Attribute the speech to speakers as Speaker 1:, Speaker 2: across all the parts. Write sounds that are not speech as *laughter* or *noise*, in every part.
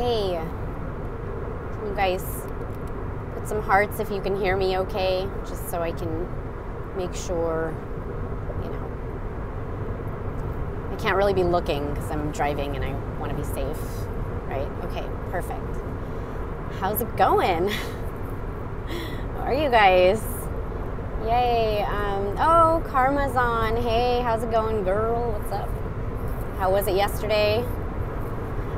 Speaker 1: Hey, can you guys put some hearts if you can hear me okay? Just so I can make sure, you know. I can't really be looking because I'm driving and I want to be safe, right? Okay, perfect. How's it going? *laughs* How are you guys? Yay. Um, oh, Karma's on. Hey, how's it going, girl? What's up? How was it yesterday?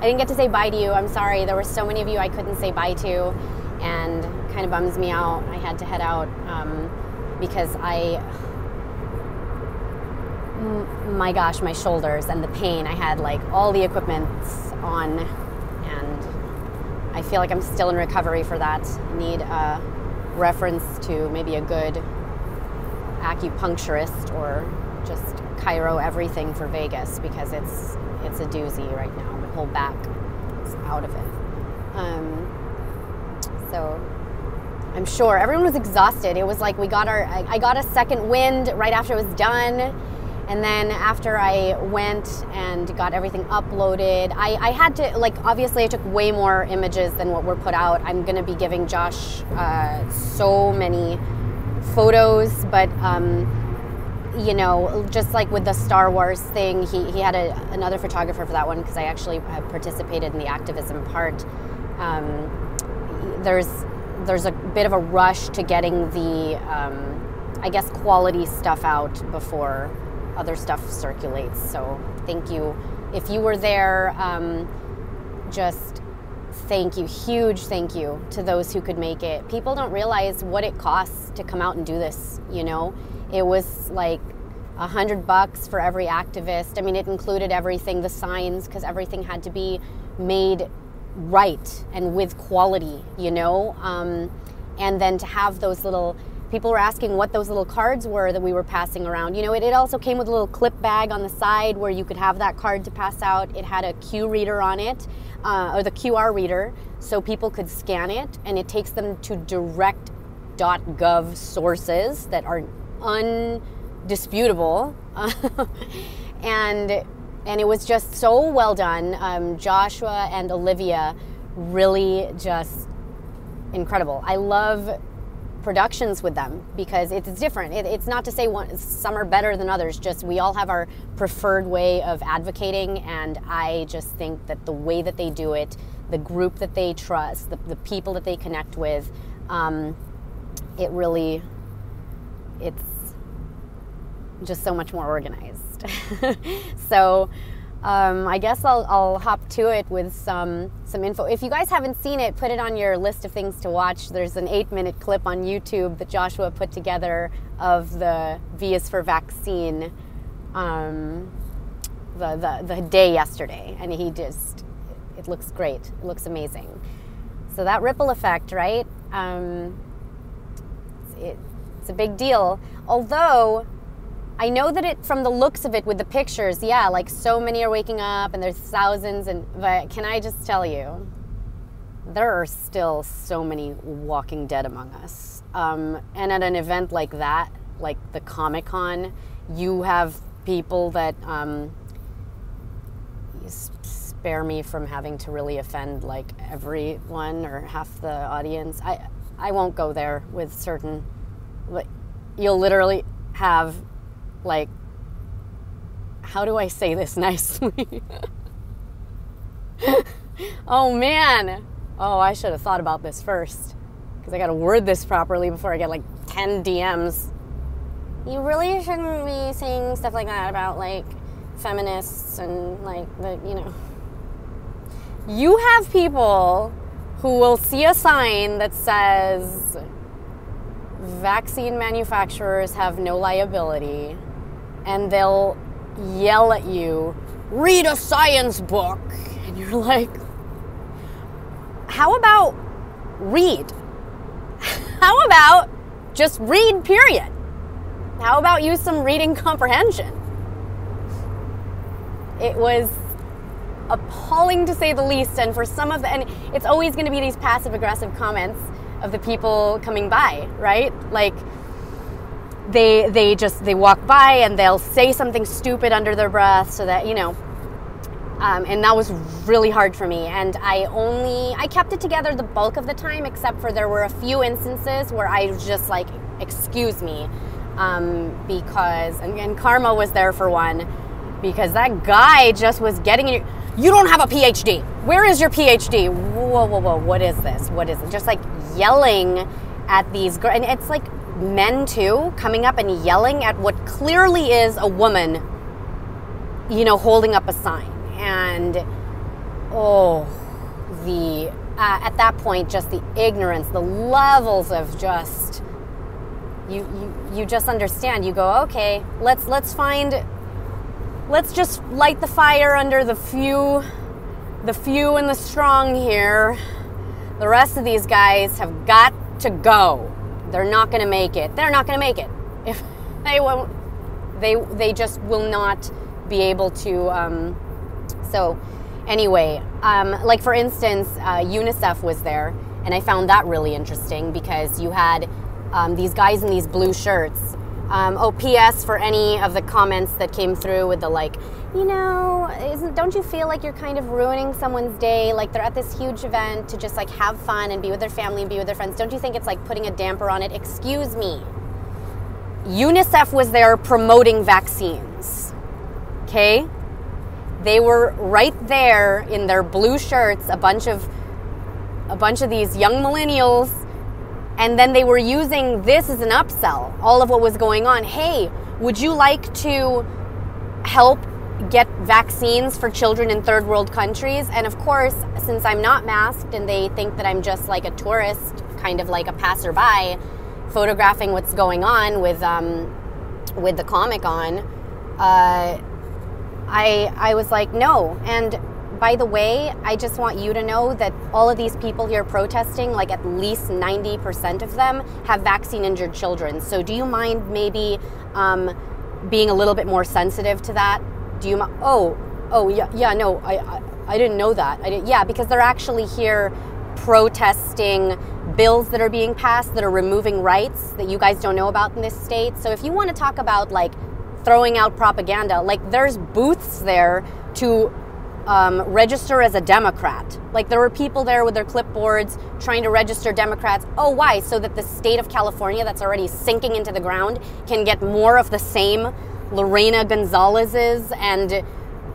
Speaker 1: I didn't get to say bye to you. I'm sorry. There were so many of you I couldn't say bye to, and kind of bums me out. I had to head out um, because I, my gosh, my shoulders and the pain. I had like all the equipment on, and I feel like I'm still in recovery for that. Need a reference to maybe a good acupuncturist or just chiro everything for Vegas because it's it's a doozy right now. Back out of it. Um, so I'm sure everyone was exhausted. It was like we got our I, got a second wind right after it was done. And then after I went and got everything uploaded, I, I had to, like, obviously I took way more images than what were put out. I'm going to be giving Josh uh, so many photos, but um, you know, just like with the Star Wars thing, he, he had a, another photographer for that one because I actually participated in the activism part. Um, there's there's a bit of a rush to getting the um, I guess quality stuff out before other stuff circulates. So thank you if you were there. Um, just thank you, huge thank you to those who could make it. People don't realize what it costs to come out and do this. You know it was like a hundred bucks for every activist. I mean, it included everything, the signs, because everything had to be made right and with quality, you know? Um, and then to have those little people were asking what those little cards were that we were passing around. You know, it, it, also came with a little clip bag on the side where you could have that card to pass out. It had a Q reader on it, uh, or the QR reader, so people could scan it, and it takes them to direct.gov sources that are undisputable. *laughs* and and it was just so well done. Um, Joshua and Olivia really just incredible. I love productions with them because it's different. It, it's not to say one, some are better than others, just we all have our preferred way of advocating, and I just think that the way that they do it, the group that they trust, the, the people that they connect with, um, it really, it's just so much more organized. *laughs* so um, I guess I'll, I'll hop to it with some some info. If you guys haven't seen it, put it on your list of things to watch. There's an eight minute clip on YouTube that Joshua put together of the V is for vaccine, um, the, the the day yesterday, and he just it looks great. It looks amazing. So that ripple effect, right? Um, it, a big deal. Although I know that it from the looks of it with the pictures, yeah, like so many are waking up and there's thousands and but can I just tell you there are still so many walking dead among us. Um, and at an event like that, like the Comic Con, you have people that um, spare me from having to really offend like everyone or half the audience. I I won't go there with certain. Like, you'll literally have like how do I say this *laughs* nicely? oh man. Oh, I should have thought about this first because I got to word this properly before I get like 10 DMs. You really shouldn't be saying stuff like that about like feminists and like the, you know. You have people who will see a sign that says vaccine manufacturers have no liability and they'll yell at you, read a science book. And you're like, how about read? *laughs* How about just read, period? How about use some reading comprehension? It was appalling to say the least, and for some of the, and it's always going to be these passive aggressive comments of the people coming by, right? Like, they they just they walk by and they'll say something stupid under their breath so that you know Um, and that was really hard for me. And I only I kept it together the bulk of the time, except for there were a few instances where I was just like, "Excuse me," um, because and, and karma was there for one, because that guy just was getting in. Your, you don't have a PhD. Where is your PhD? Whoa, whoa, whoa! What is this? What is it? Just like yelling at these, girls. and it's like men too coming up and yelling at what clearly is a woman, you know, holding up a sign and oh, the uh, at that point, just the ignorance, the levels of just you, you you just understand. You go, okay, let's let's find, let's just light the fire under the few, the few and the strong here. The rest of these guys have got to go. They're not going to make it. They're not going to make it. If *laughs* they won't, they they just will not be able to. Um, so, anyway, um, like for instance, uh, UNICEF was there, and I found that really interesting because you had um, these guys in these blue shirts. Um, oh, for any of the comments that came through with the like, you know, isn't don't you feel like you're kind of ruining someone's day? Like they're at this huge event to just like have fun and be with their family and be with their friends. Don't you think it's like putting a damper on it? Excuse me. UNICEF was there promoting vaccines. Okay? They were right there in their blue shirts, a bunch of a bunch of these young millennials, and then they were using this as an upsell. All of what was going on. Hey, would you like to help get vaccines for children in third world countries? And of course, since I'm not masked and they think that I'm just like a tourist, kind of like a passerby, photographing what's going on with um, with the Comic Con. Uh, I, I was like, no. And by the way, I just want you to know that all of these people here protesting, like at least 90% of them, have vaccine injured children. So do you mind maybe um, being a little bit more sensitive to that? Do you mind? Oh, oh, yeah, yeah, no, I, I, I didn't know that. I didn't, yeah, because they're actually here protesting bills that are being passed that are removing rights that you guys don't know about in this state. So if you want to talk about like throwing out propaganda. Like there's booths there to um, register as a Democrat. Like there were people there with their clipboards trying to register Democrats. Oh, why? So that the state of California, that's already sinking into the ground, can get more of the same Lorena Gonzalez's and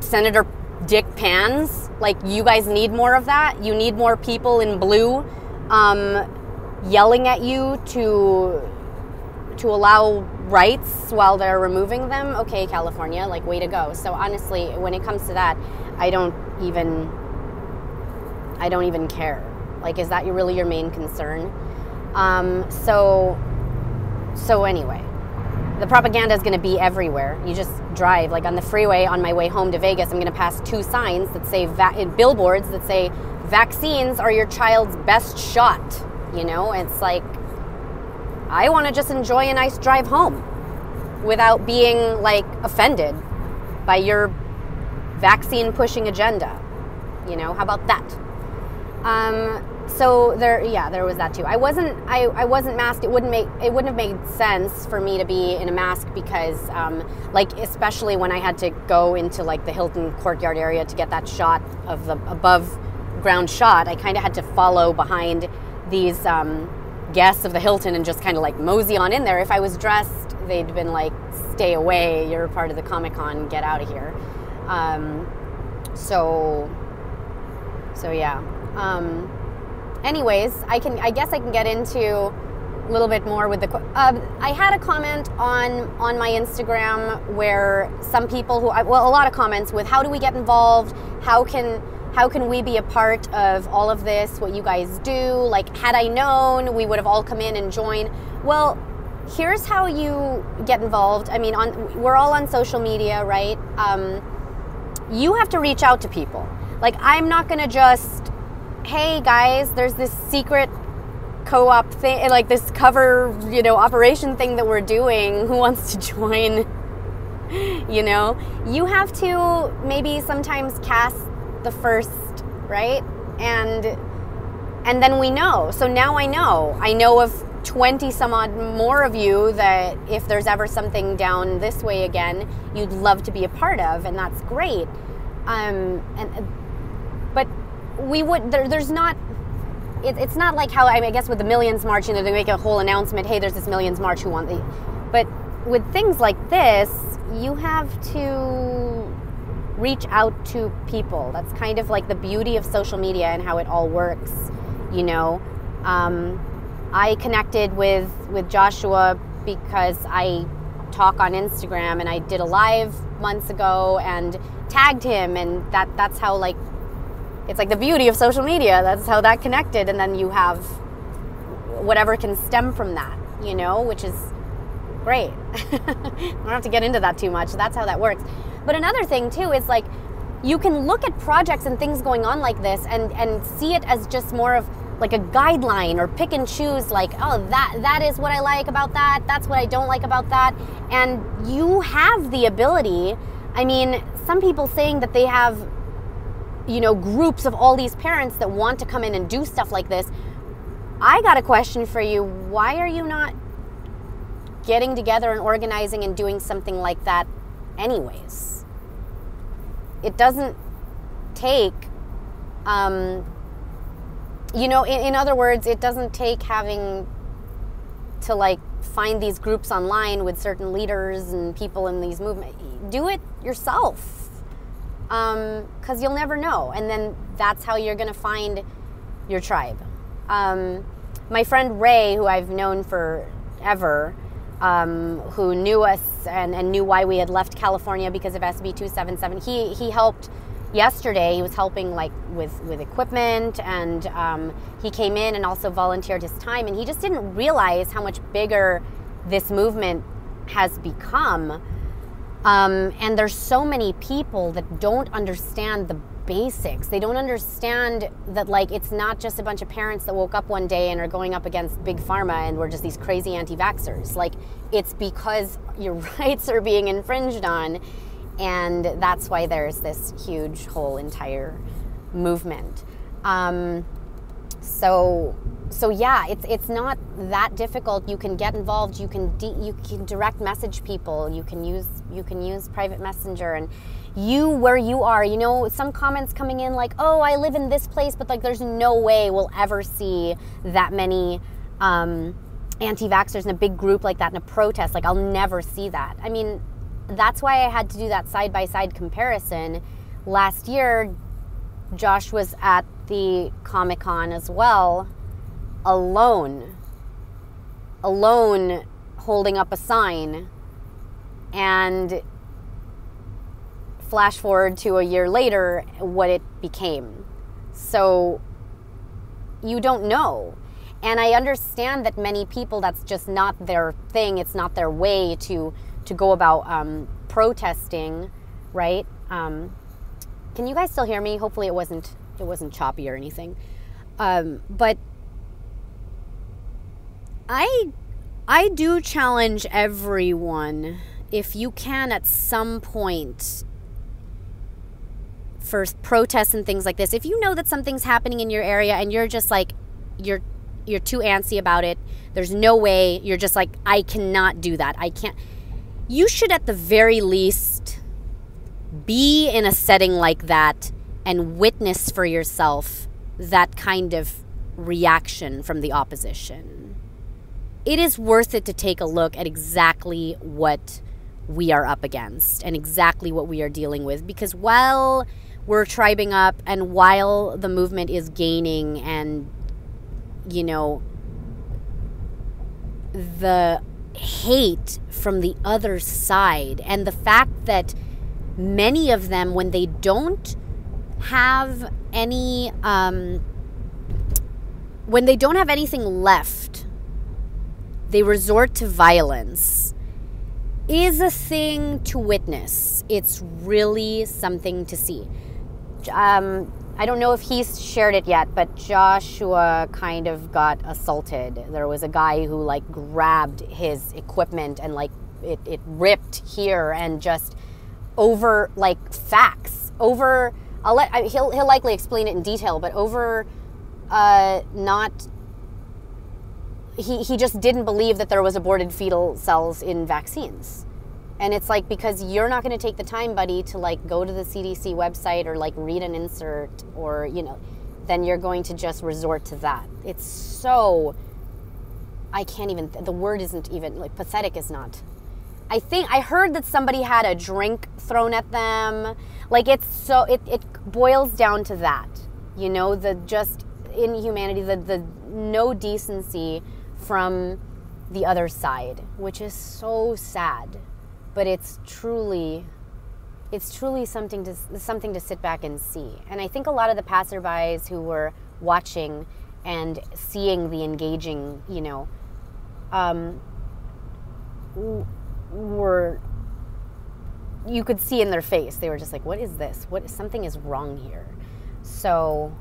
Speaker 1: Senator Dick Pans. Like you guys need more of that. You need more people in blue um, yelling at you to to allow rights while they're removing them, okay, California, like way to go. So honestly, when it comes to that, I don't even I don't even care. Like is that really your main concern? Um, so so anyway, the propaganda is going to be everywhere. You just drive like on the freeway on my way home to Vegas, I'm going to pass two signs that say va- billboards that say vaccines are your child's best shot, you know? It's like I want to just enjoy a nice drive home without being like offended by your vaccine pushing agenda. You know, how about that? Um, so there, yeah, there was that too. I wasn't, I, I wasn't masked. It wouldn't make, it wouldn't have made sense for me to be in a mask because, um, like, especially when I had to go into like the Hilton courtyard area to get that shot of the above ground shot. I kind of had to follow behind these. Um, guests of the Hilton and just kind of like mosey on in there. If I was dressed, they'd been like, stay away, you're part of the Comic Con, get out of here. Um, so, so yeah. Um, anyways, I can, I guess I can get into a little bit more with the. Uh, I had a comment on on my Instagram where some people who, well, a lot of comments with how do we get involved? How can how can we be a part of all of this, what you guys do? Like, had I known, we would have all come in and joined. Well, here's how you get involved. I mean, on we're all on social media, right? Um, you have to reach out to people. Like, I'm not gonna just, hey guys, there's this secret co-op thing, like this cover, you know, operation thing that we're doing. Who wants to *laughs* join? you know, you have to maybe sometimes cast the first, right? And and then we know. So now I know. I know of 20 some odd more of you that if there's ever something down this way again, you'd love to be a part of, and that's great. Um, and but we would there, there's not it, it's not like how I, mean, I guess with the millions march, you know, they make a whole announcement. Hey, there's this millions march who want the. But with things like this, you have to reach out to people. That's kind of like the beauty of social media and how it all works. You know, um, I connected with with Joshua because I talk on Instagram and I did a live months ago and tagged him and that that's how like it's like the beauty of social media. That's how that connected, and then you have whatever can stem from that, you know, which is great. *laughs* I don't have to get into that too much. That's how that works. But another thing too is like you can look at projects and things going on like this and and see it as just more of like a guideline or pick and choose like oh that that is what I like about that that's what I don't like about that and you have the ability I mean some people saying that they have you know, groups of all these parents that want to come in and do stuff like this. I got a question for you. Why are you not getting together and organizing and doing something like that, anyways? It doesn't take, um, you know, in, in other words, it doesn't take having to like find these groups online with certain leaders and people in these movements. Do it yourself because um, you'll never know. And then that's how you're going to find your tribe. Um, my friend Ray, who I've known forever, um, who knew us and, and, knew why we had left California because of SB 277, he, he helped yesterday. He was helping like with, with equipment and um, he came in and also volunteered his time. And he just didn't realize how much bigger this movement has become um, and there's so many people that don't understand the basics. They don't understand that like it's not just a bunch of parents that woke up one day and are going up against big pharma and we're just these crazy anti-vaxxers. Like it's because your *laughs* rights are being infringed on and that's why there's this huge whole entire movement. Um, so so yeah, it's it's not that difficult. You can get involved. You can you can direct message people. You can use you can use private messenger and you where you are. You know, some comments coming in like, "Oh, I live in this place," but like, there's no way we'll ever see that many um, anti-vaxxers in a big group like that in a protest. Like, I'll never see that. I mean, that's why I had to do that side by side comparison. Last year, Josh was at the Comic Con as well alone, alone holding up a sign, and flash forward to a year later, what it became. So you don't know. And I understand that many people, that's just not their thing. It's not their way to to go about um, protesting, right? Um, can you guys still hear me? Hopefully, it wasn't it wasn't choppy or anything. Um, but I I do challenge everyone if you can at some point for protests and things like this. If you know that something's happening in your area and you're just like you're you're too antsy about it, there's no way you're just like I cannot do that. I can't you should at the very least be in a setting like that and witness for yourself that kind of reaction from the opposition it is worth it to take a look at exactly what we are up against and exactly what we are dealing with because while we're tribing up and while the movement is gaining and you know the hate from the other side and the fact that many of them when they don't have any um, when they don't have anything left they resort to violence is a thing to witness. It's really something to see. Um, I don't know if he's shared it yet, but Joshua kind of got assaulted. There was a guy who like grabbed his equipment and like it, it ripped here and just over like facts over. I'll let he'll he'll likely explain it in detail, but over uh, not he, he just didn't believe that there was aborted fetal cells in vaccines. And it's like because you're not going to take the time, buddy, to like go to the CDC website or like read an insert or, you know, then you're going to just resort to that. It's so I can't even the word isn't even like pathetic is not. I think I heard that somebody had a drink thrown at them. Like it's so it, it boils down to that. You know, the just inhumanity, the the no decency from the other side, which is so sad. But it's truly it's truly something to something to sit back and see. And I think a lot of the passerbys who were watching and seeing the engaging, you know, um, were you could see in their face they were just like what is this what something is wrong here so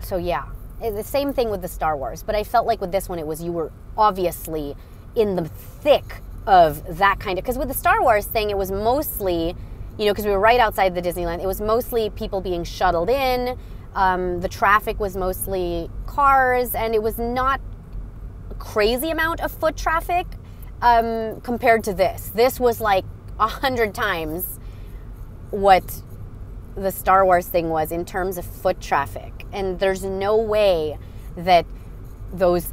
Speaker 1: so yeah the same thing with the star wars but i felt like with this one it was you were obviously in the thick of that kind of because with the star wars thing it was mostly you know because we were right outside the disneyland it was mostly people being shuttled in um, the traffic was mostly cars and it was not a crazy amount of foot traffic um, compared to this. This was like a hundred times what the Star Wars thing was in terms of foot traffic. And there's no way that those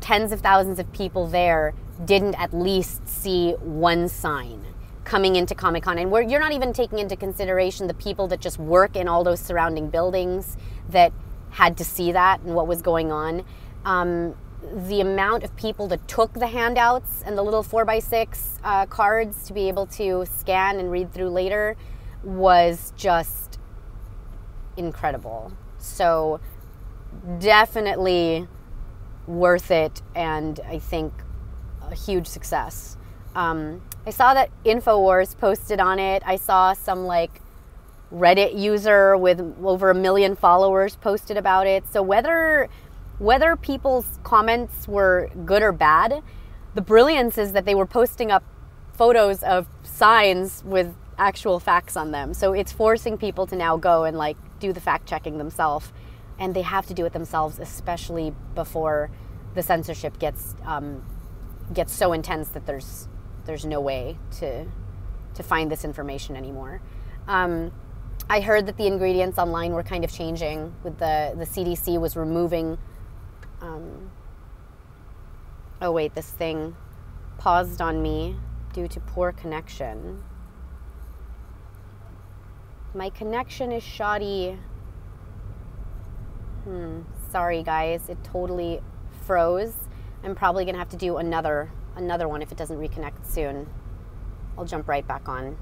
Speaker 1: tens of thousands of people there didn't at least see one sign coming into Comic Con. And you're not even taking into consideration the people that just work in all those surrounding buildings that had to see that and what was going on. Um, the amount of people that took the handouts and the little 4x6 uh, cards to be able to scan and read through later was just incredible. So, definitely worth it, and I think a huge success. Um, I saw that InfoWars posted on it. I saw some like Reddit user with over a million followers posted about it. So, whether whether people's comments were good or bad, the brilliance is that they were posting up photos of signs with actual facts on them. So it's forcing people to now go and like do the fact checking themselves, and they have to do it themselves, especially before the censorship gets um, gets so intense that there's there's no way to to find this information anymore. Um, I heard that the ingredients online were kind of changing. With the the CDC was removing um, oh, wait, this thing paused on me due to poor connection. My connection is shoddy. Hmm, sorry guys, it totally froze. I'm probably gonna have to do another another one if it doesn't reconnect soon. I'll jump right back on.